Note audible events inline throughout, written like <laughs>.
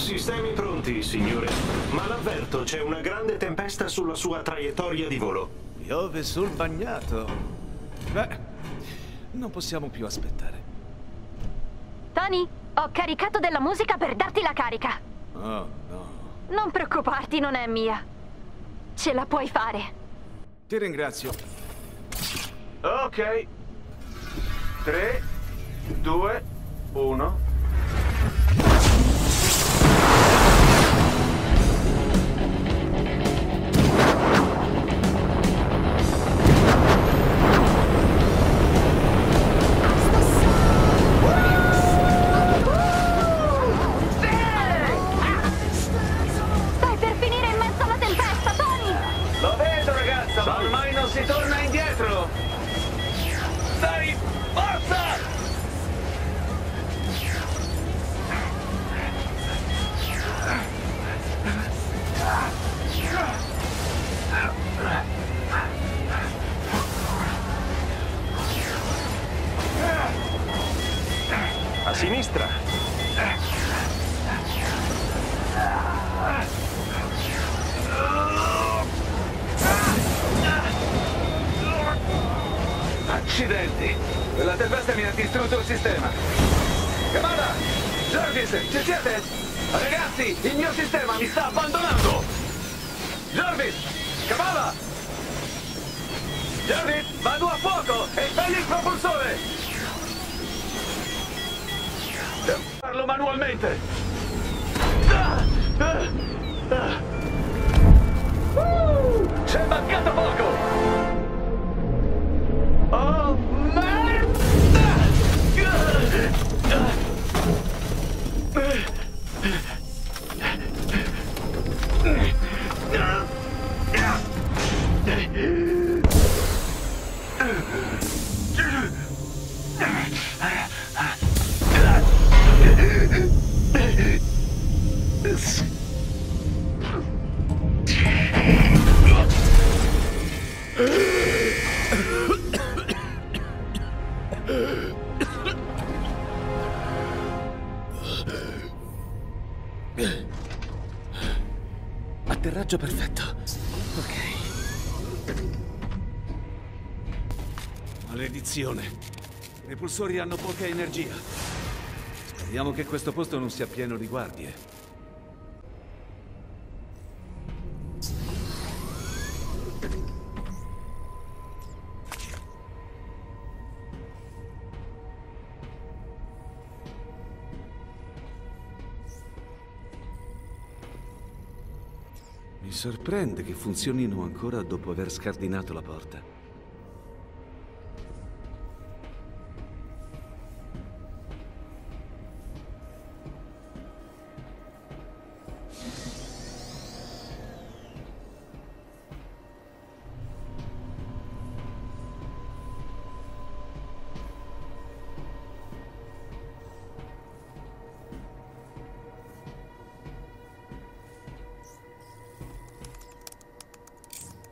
Sistemi pronti, signore. Ma l'avverto, c'è una grande tempesta sulla sua traiettoria di volo. Piove sul bagnato. Beh, non possiamo più aspettare. Tony, ho caricato della musica per darti la carica. Oh, no. Non preoccuparti, non è mia. Ce la puoi fare. Ti ringrazio. Ok. 3, 2, 1. Accidenti! La tempesta mi ha distrutto il sistema. Kamada! Jarvis, ci siete? Ragazzi, il mio sistema mi sta abbandonando! Jarvis! Kamada! Jarvis, vado a fuoco e tagli il propulsore! Devo farlo manualmente! Ah! Ah! Ah! Uh! C'è mancato poco! Oh, Maledizione. I repulsori hanno poca energia. Speriamo che questo posto non sia pieno di guardie. Mi sorprende che funzionino ancora dopo aver scardinato la porta.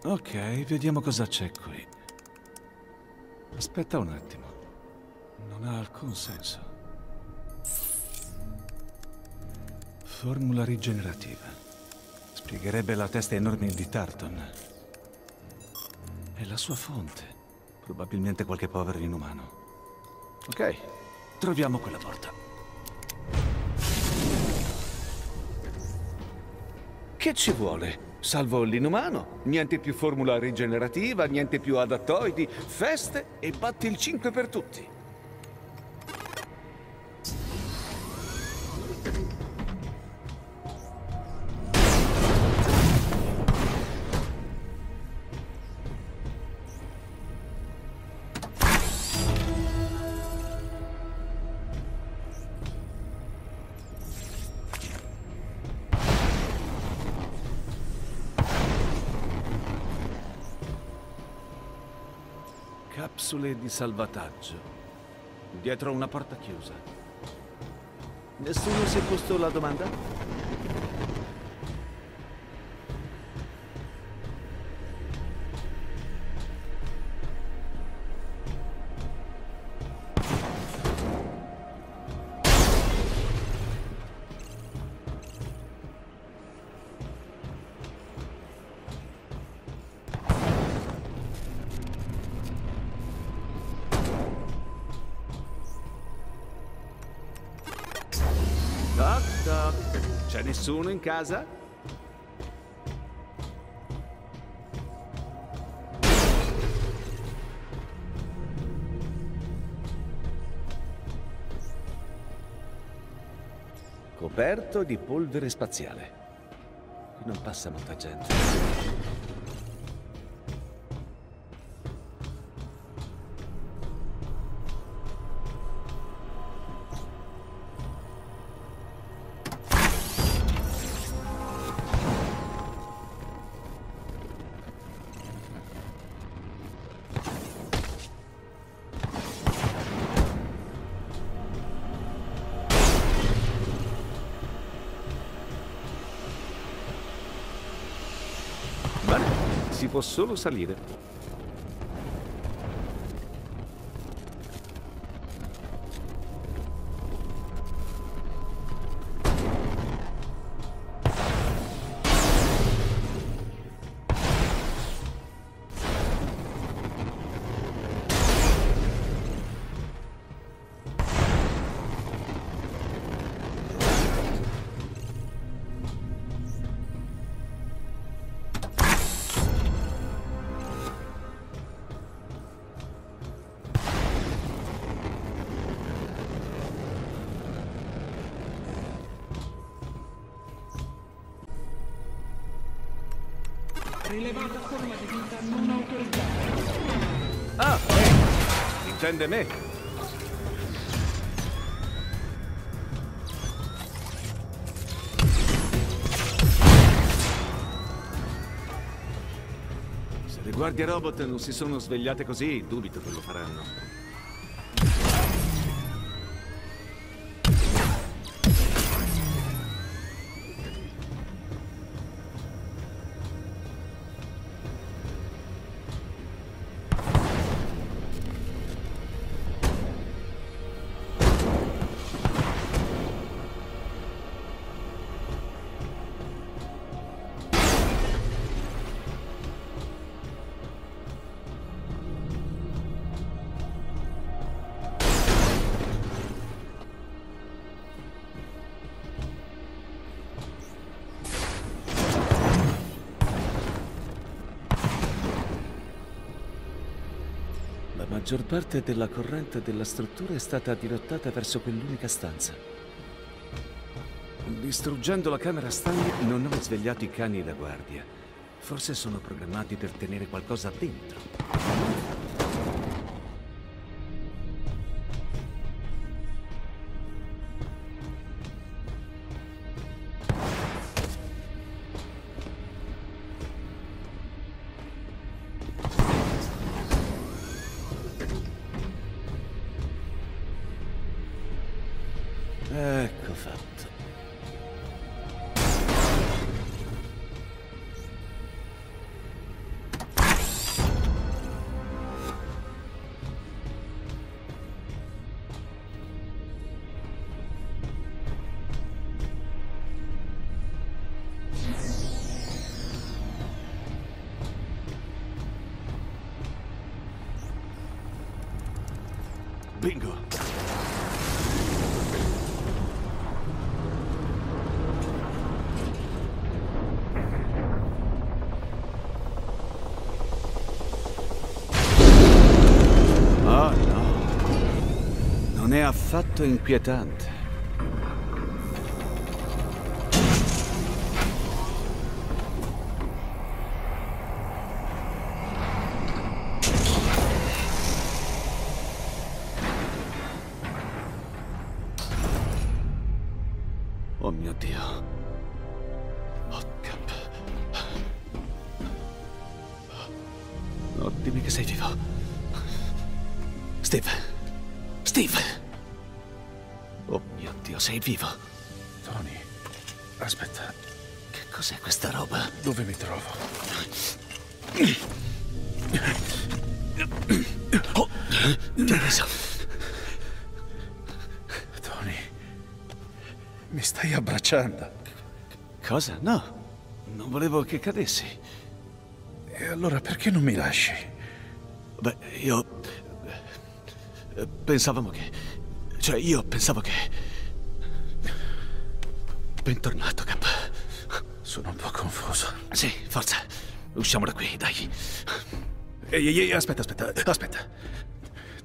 Ok, vediamo cosa c'è qui. Aspetta un attimo. Non ha alcun senso. Formula rigenerativa. Spiegherebbe la testa enorme di Tarton. È la sua fonte. Probabilmente qualche povero inumano. Ok, troviamo quella porta. Che ci vuole? Salvo l'inumano, niente più formula rigenerativa, niente più adattoidi, feste e batti il 5 per tutti. Capsule di salvataggio. Dietro una porta chiusa. Nessuno si è posto la domanda? Toc. C'è nessuno in casa? Coperto di polvere spaziale. Qui non passa molta gente. Si può solo salire. Rilevata forma di vita non autorizzata. Ah, ehi, intende me. Se le guardie robot non si sono svegliate così, dubito che lo faranno. Maggior parte della corrente della struttura è stata dirottata verso quell'unica stanza. Distruggendo la camera stagni non ho svegliato i cani da guardia. Forse sono programmati per tenere qualcosa dentro. Ecco fatto. Non è affatto inquietante. Cos'è questa roba? dove mi trovo? Oh, ti ho preso. Tony, mi stai abbracciando. Cosa? No, non volevo che cadessi. E allora perché non mi lasci? Beh, io... eh, Pensavamo che... Cioè, io pensavo che... Bentornato, Cap. Sono un po' confuso. Sì, forza. Usciamo da qui, dai. Ehi, ehi, ehi, aspetta, aspetta, aspetta.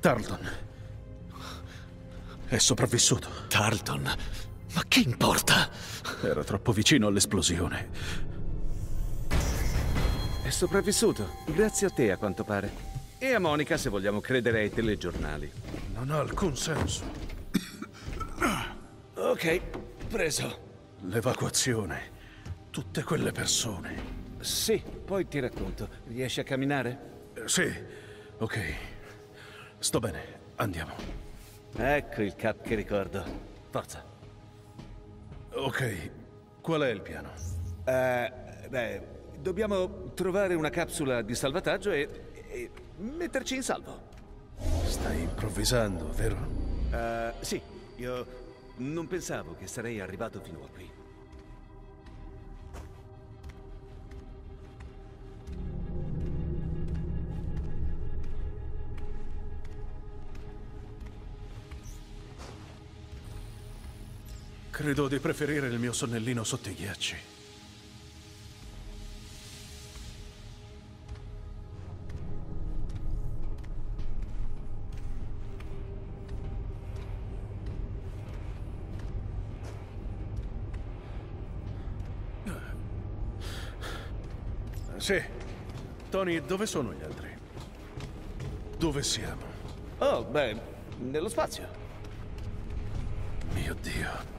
Tarleton. È sopravvissuto. Tarleton. Ma che importa? Era troppo vicino all'esplosione. È sopravvissuto. Grazie a te, a quanto pare. E a Monica, se vogliamo credere ai telegiornali. Non ha alcun senso. Ok, preso. L'evacuazione. Tutte quelle persone. Sì, poi ti racconto. Riesci a camminare? Eh, Sì, ok. Sto bene, andiamo. Ecco il cap che ricordo. Forza. Ok, qual è il piano? Eh, beh, dobbiamo trovare una capsula di salvataggio e, e metterci in salvo. Stai improvvisando, vero? Eh, sì, io non pensavo che sarei arrivato fino a qui. Credo di preferire il mio sonnellino sotto i ghiacci. Sì. Tony, dove sono gli altri? Dove siamo? Oh, beh, nello spazio. Mio Dio.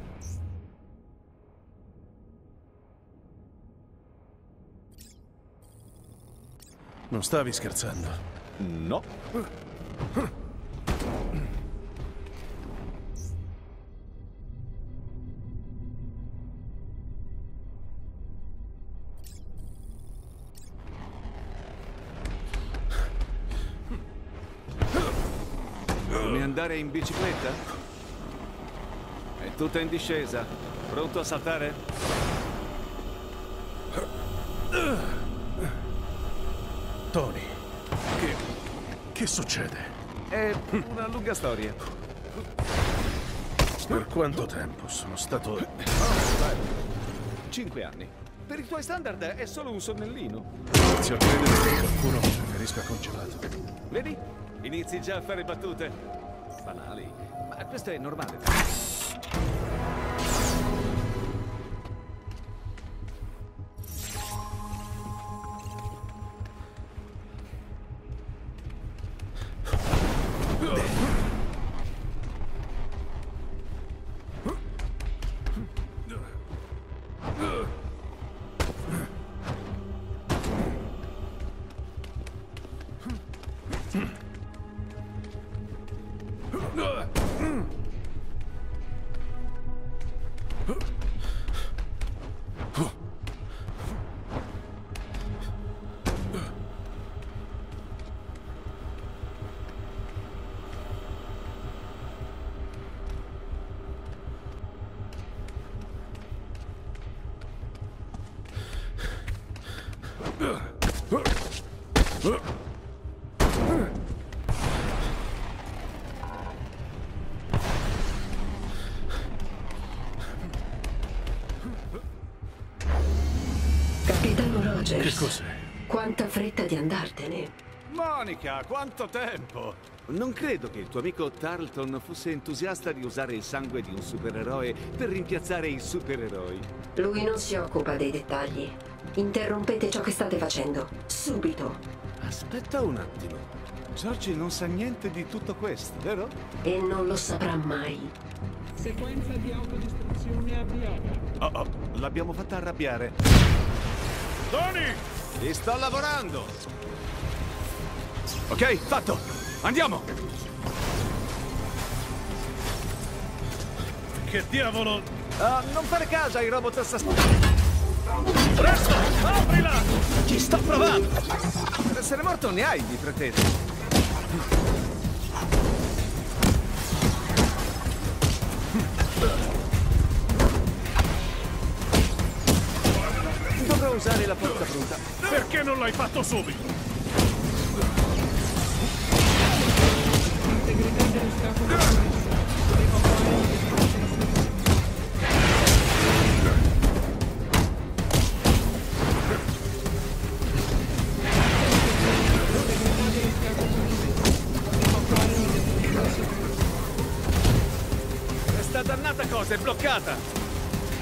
Non stavi scherzando? No. Come andare in bicicletta? È tutta in discesa. Pronto a saltare? Tony, che... che succede? È una lunga storia. Per quanto tempo sono stato... Cinque anni. Per i tuoi standard è solo un sonnellino. Inizio a credere che qualcuno preferisca congelato. Vedi? Inizi già a fare battute. Banali. Ma questo è normale. Capitano Che Rogers, cos'è? quanta fretta di andartene. Monica, quanto tempo! Non credo che il tuo amico Tarleton fosse entusiasta di usare il sangue di un supereroe per rimpiazzare i supereroi. Lui non si occupa dei dettagli. Interrompete ciò che state facendo. Subito. Aspetta un attimo. Giorgi non sa niente di tutto questo, vero? E non lo saprà mai. Sequenza di autodistruzione avviata. Oh, oh, l'abbiamo fatta arrabbiare. Tony! Ci sto lavorando! Ok, fatto! Andiamo! Che diavolo... Ah, non fare caso ai robot assassini! Presto! Aprila! Ci sto provando! Essere morto ne hai di pretese. Dovrò usare la porta pronta. Perché non l'hai fatto subito? Integrità dello scafo bloccata!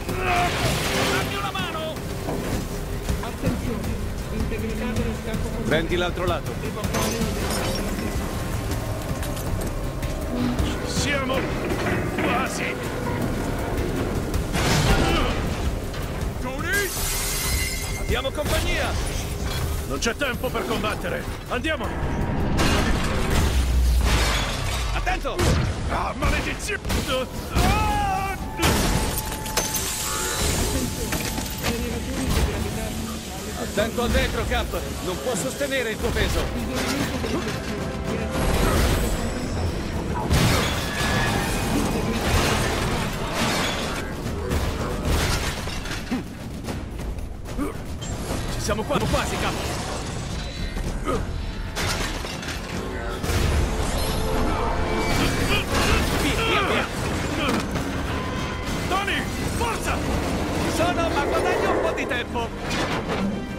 Dammi una mano! Attenzione, integrità dello scafo comando. Prendi l'altro lato. Siamo quasi. Tony! Abbiamo compagnia! Non c'è tempo per combattere. Andiamo. Attento! Ah, maledizione! Al vetro, Cap! Non può sostenere il tuo peso! Ci siamo qua, quasi, Cap! Via, via, via! Tony, forza! Sono, ma guadagno un po' di tempo!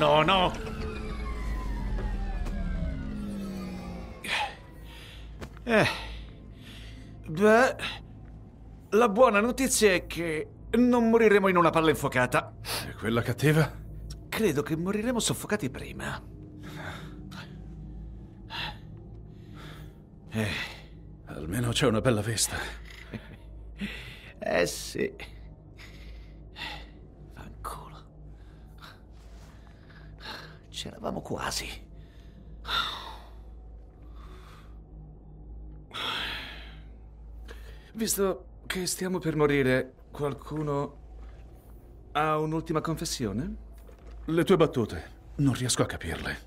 No, no! Eh. Beh, la buona notizia è che non moriremo in una palla infuocata. E quella cattiva? Credo che moriremo soffocati prima. Eh, Almeno c'è una bella vista. <laughs> eh sì. C'eravamo quasi. Visto che stiamo per morire, qualcuno ha un'ultima confessione? Le tue battute. Non riesco a capirle.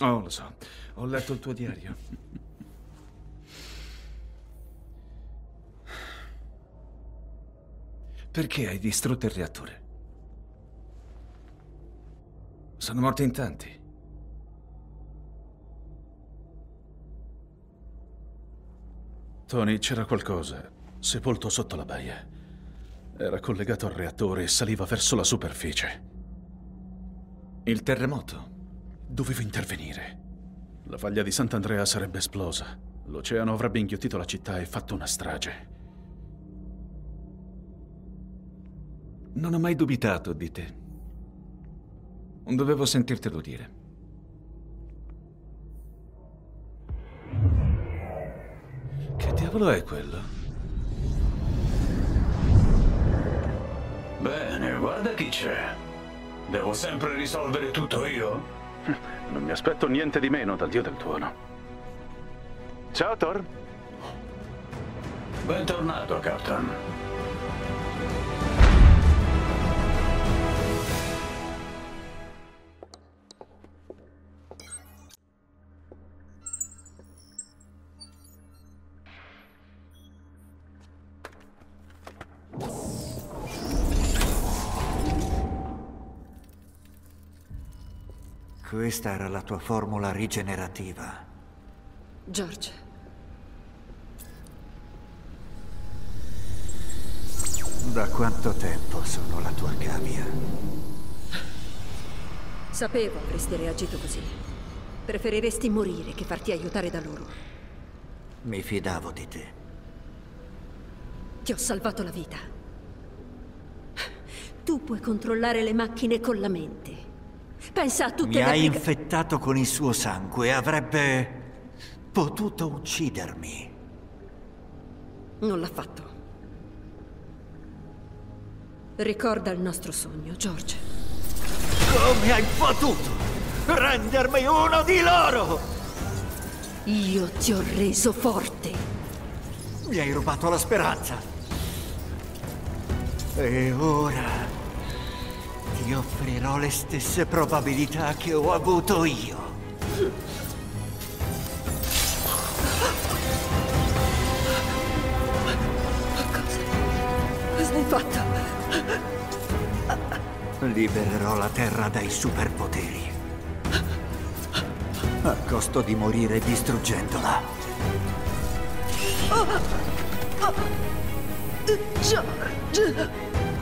Oh, lo so. Ho letto il tuo diario. Perché hai distrutto il reattore? Sono morti in tanti. Tony, c'era qualcosa sepolto sotto la baia. Era collegato al reattore e saliva verso la superficie. Il terremoto? Dovevo intervenire. La faglia di Sant'Andrea sarebbe esplosa. L'oceano avrebbe inghiottito la città e fatto una strage. Non ho mai dubitato di te. Non dovevo sentirtelo dire. Che diavolo è quello? Bene, guarda chi c'è. Devo sempre risolvere tutto io? <laughs> Non mi aspetto niente di meno dal dio del tuono. Ciao, Thor. Bentornato, Captain. Questa era la tua formula rigenerativa. George, Da quanto tempo sono la tua cavia? sapevo avresti reagito così. Preferiresti morire che farti aiutare da loro. Mi fidavo di te. Ti ho salvato la vita. Tu puoi controllare le macchine con la mente. Pensa a tutte Mi le hai applica- infettato con il suo sangue. Avrebbe potuto uccidermi. Non l'ha fatto. Ricorda il nostro sogno, George. Come hai potuto rendermi uno di loro? Io ti ho reso forte. Mi hai rubato la speranza. E ora gli offrirò le stesse probabilità che ho avuto io. Cosa? Cosa hai fatto? Libererò la Terra dai superpoteri. A costo di morire distruggendola. Oh, oh, George!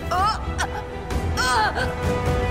Oh. Ah!